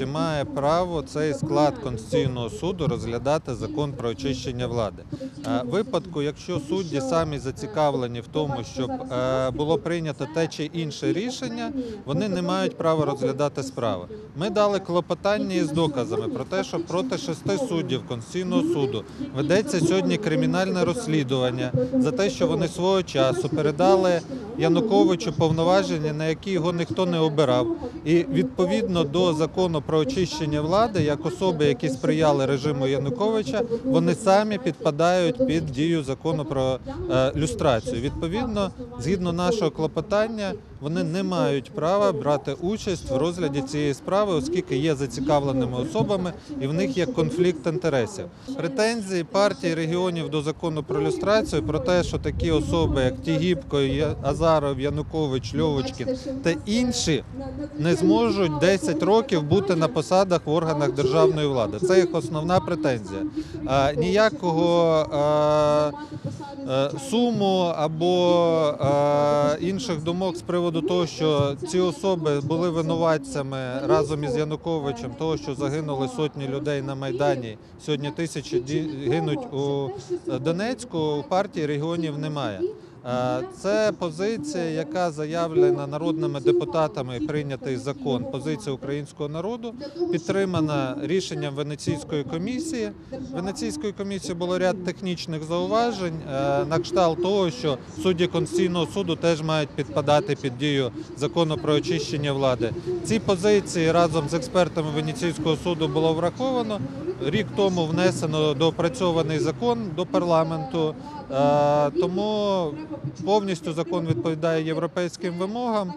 чи має право цей склад Конституційного суду розглядати закон про очищення влади. Е, випадку, якщо судді самі зацікавлені в тому, щоб е, було прийнято те чи інше рішення, вони не мають права розглядати справи. Ми дали клопотання із доказами про те, що проти шести суддів Конституційного суду ведеться сьогодні кримінальне розслідування за те, що вони свого часу передали Януковичу повноваження, на які його ніхто не обирав. І відповідно до закону про очищення влади, як особи, які сприяли режиму Януковича, вони самі підпадають під дію закону про е, люстрацію. Відповідно, згідно нашого клопотання, вони не мають права брати участь в розгляді цієї справи, оскільки є зацікавленими особами і в них є конфлікт інтересів. Претензії партії регіонів до закону про люстрацію про те, що такі особи, як Тігіпко, Азаров, Янукович, Льовочкін та інші не зможуть 10 років бути на посадах в органах державної влади. Це їх основна претензія. А, ніякого а, е, суму або е, інших думок з приводу того, що ці особи були винуватцями разом із Януковичем, того, що загинули сотні людей на Майдані. Сьогодні тисячі гинуть у Донецьку. У партії регіонів немає. Е, Це позиція, яка заявлена народними депутатами, прийнятий закон, позиція українського народу, підтримана рішенням Венеційської комісії. Венеційської комісії було ряд технічних зауважень е, на кшталт того, що судді Конституційного суду теж мають підпадати під дію закону про очищення влади. Ці позиції разом з експертами Венеційського суду було враховано. Рік тому внесено доопрацьований закон до парламенту. Е, Тому повністю закон відповідає європейським вимогам.